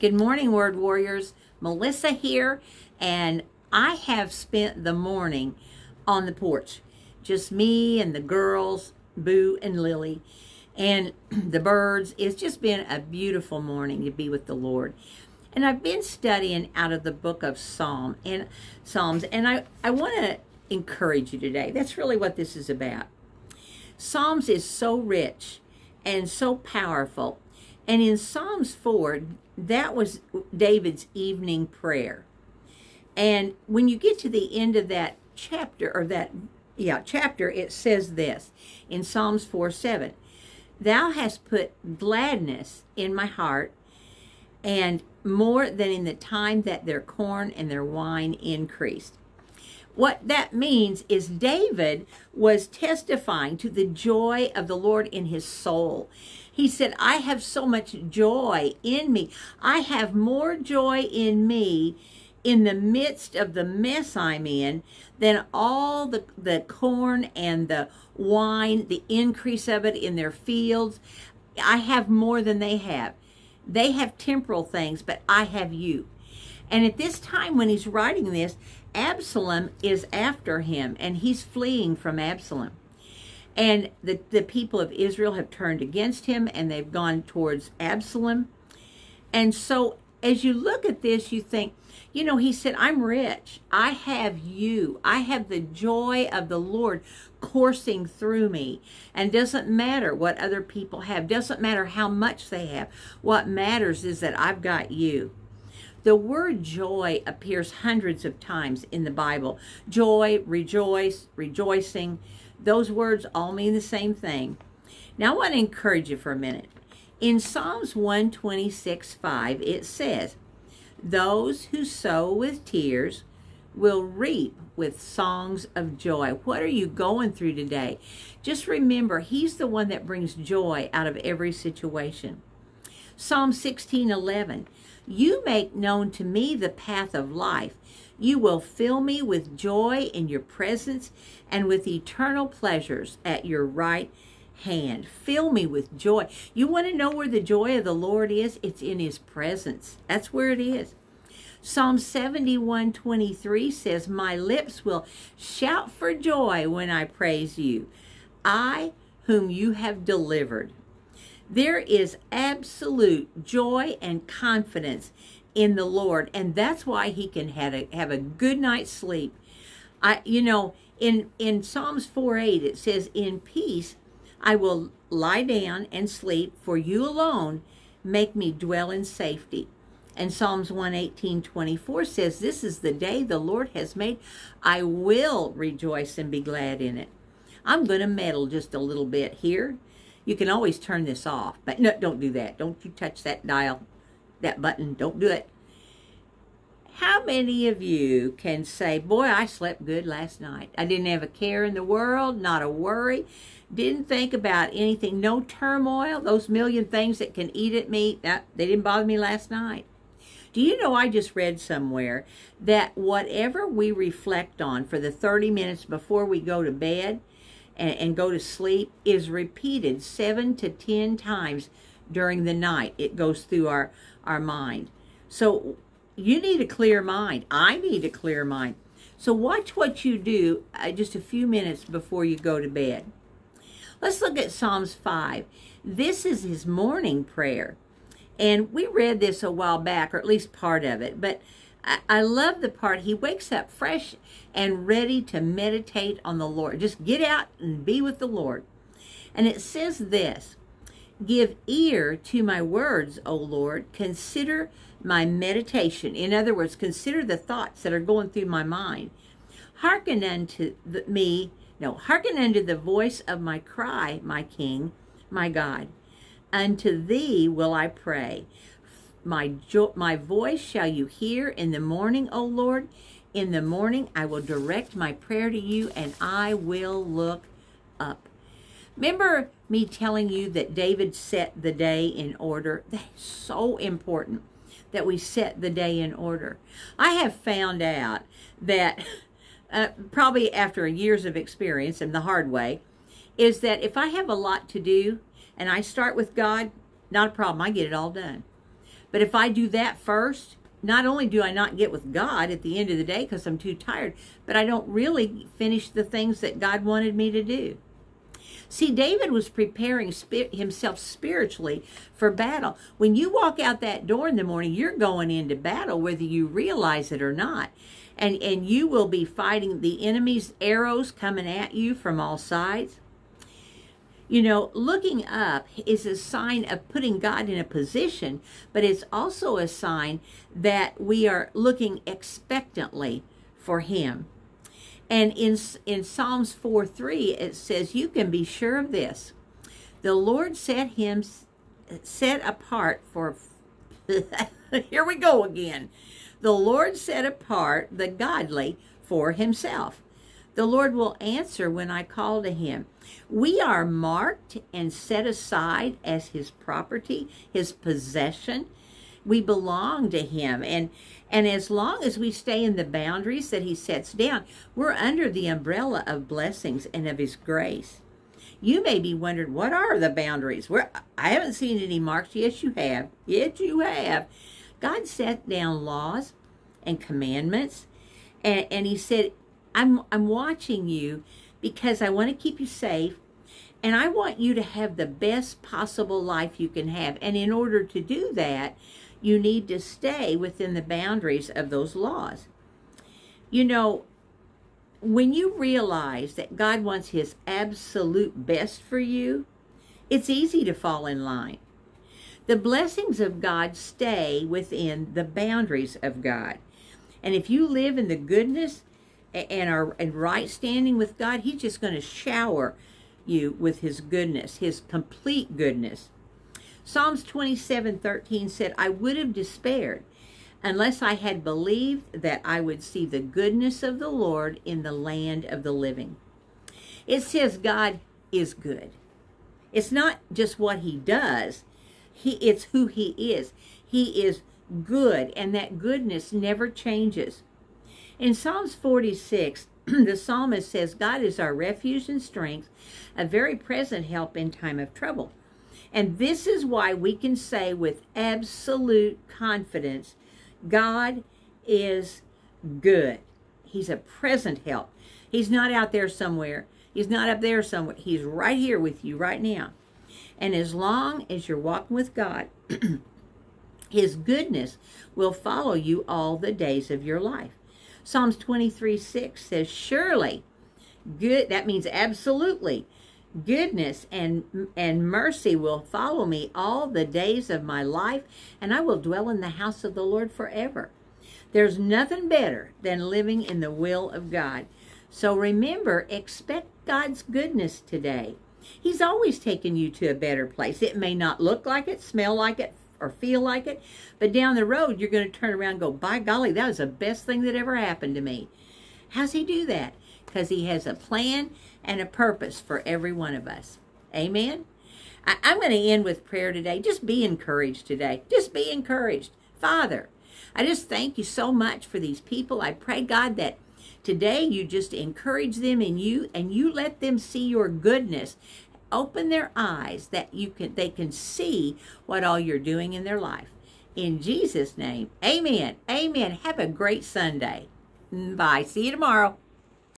Good morning, Word Warriors. Melissa here, and I have spent the morning on the porch. Just me and the girls, Boo and Lily, and the birds. It's just been a beautiful morning to be with the Lord. And I've been studying out of the book of Psalm and Psalms, and I, I want to encourage you today. That's really what this is about. Psalms is so rich and so powerful. And in Psalms 4, that was David's evening prayer. And when you get to the end of that chapter, or that, yeah, chapter, it says this in Psalms 4 7 Thou hast put gladness in my heart, and more than in the time that their corn and their wine increased. What that means is David was testifying to the joy of the Lord in his soul. He said, I have so much joy in me. I have more joy in me in the midst of the mess I'm in than all the, the corn and the wine, the increase of it in their fields. I have more than they have. They have temporal things, but I have you. And at this time when he's writing this, Absalom is after him and he's fleeing from Absalom. And the, the people of Israel have turned against him and they've gone towards Absalom. And so as you look at this, you think, you know, he said, I'm rich. I have you. I have the joy of the Lord coursing through me. And doesn't matter what other people have, doesn't matter how much they have. What matters is that I've got you. The word joy appears hundreds of times in the Bible. Joy, rejoice, rejoicing. Those words all mean the same thing. Now I want to encourage you for a minute. In Psalms 126, 5, it says, Those who sow with tears will reap with songs of joy. What are you going through today? Just remember, He's the one that brings joy out of every situation. Psalm 16, 11, you make known to me the path of life. You will fill me with joy in your presence and with eternal pleasures at your right hand. Fill me with joy. You want to know where the joy of the Lord is? It's in his presence. That's where it is. Psalm 71 23 says, My lips will shout for joy when I praise you. I, whom you have delivered. There is absolute joy and confidence in the Lord, and that's why he can have a, have a good night's sleep. I, you know, in in Psalms 4 8, it says, In peace I will lie down and sleep, for you alone make me dwell in safety. And Psalms 118, 24 says, This is the day the Lord has made. I will rejoice and be glad in it. I'm going to meddle just a little bit here you can always turn this off, but no, don't do that. Don't you touch that dial, that button. Don't do it. How many of you can say, boy, I slept good last night. I didn't have a care in the world, not a worry. Didn't think about anything, no turmoil, those million things that can eat at me. That, they didn't bother me last night. Do you know I just read somewhere that whatever we reflect on for the 30 minutes before we go to bed, and, and go to sleep is repeated seven to ten times during the night. It goes through our, our mind. So you need a clear mind. I need a clear mind. So watch what you do uh, just a few minutes before you go to bed. Let's look at Psalms 5. This is his morning prayer. And we read this a while back, or at least part of it, but I, I love the part he wakes up fresh and ready to meditate on the Lord. Just get out and be with the Lord. And it says this Give ear to my words, O Lord. Consider my meditation. In other words, consider the thoughts that are going through my mind. Hearken unto the, me, no, hearken unto the voice of my cry, my King, my God. Unto thee will I pray. My, jo- my voice shall you hear in the morning, O Lord. In the morning I will direct my prayer to you and I will look up. Remember me telling you that David set the day in order? That's so important that we set the day in order. I have found out that uh, probably after years of experience and the hard way is that if I have a lot to do and I start with God, not a problem. I get it all done. But if I do that first, not only do I not get with God at the end of the day because I'm too tired, but I don't really finish the things that God wanted me to do. See, David was preparing himself spiritually for battle. When you walk out that door in the morning, you're going into battle, whether you realize it or not. And, and you will be fighting the enemy's arrows coming at you from all sides. You know, looking up is a sign of putting God in a position, but it's also a sign that we are looking expectantly for Him. And in, in Psalms 4 3, it says, You can be sure of this. The Lord set him set apart for. Here we go again. The Lord set apart the godly for himself. The Lord will answer when I call to him. We are marked and set aside as his property, his possession. We belong to him. And and as long as we stay in the boundaries that he sets down, we're under the umbrella of blessings and of his grace. You may be wondering, what are the boundaries? Where I haven't seen any marks. Yes, you have. Yes, you have. God set down laws and commandments, and, and he said, I'm, I'm watching you because I want to keep you safe, and I want you to have the best possible life you can have. And in order to do that, you need to stay within the boundaries of those laws. You know, when you realize that God wants his absolute best for you, it's easy to fall in line. The blessings of God stay within the boundaries of God. And if you live in the goodness and are in right standing with God, he's just going to shower you with his goodness, his complete goodness. Psalms 27 13 said, I would have despaired unless I had believed that I would see the goodness of the Lord in the land of the living. It says God is good. It's not just what he does, he it's who he is. He is good and that goodness never changes. In Psalms 46, the psalmist says God is our refuge and strength, a very present help in time of trouble. And this is why we can say with absolute confidence God is good. He's a present help. He's not out there somewhere. He's not up there somewhere. He's right here with you right now. And as long as you're walking with God, His goodness will follow you all the days of your life. Psalms 23 6 says, Surely, good, that means absolutely, goodness and and mercy will follow me all the days of my life and I will dwell in the house of the Lord forever. There's nothing better than living in the will of God. So remember, expect God's goodness today. He's always taken you to a better place. It may not look like it, smell like it, or feel like it, but down the road, you're going to turn around and go, by golly, that was the best thing that ever happened to me. How's he do that? Because he has a plan and a purpose for every one of us. Amen? I, am going to end with prayer today. Just be encouraged today. Just be encouraged. Father, I just thank you so much for these people. I pray, God, that today you just encourage them in you and you let them see your goodness. Open their eyes that you can they can see what all you're doing in their life. In Jesus' name, amen. Amen. Have a great Sunday. Bye. See you tomorrow.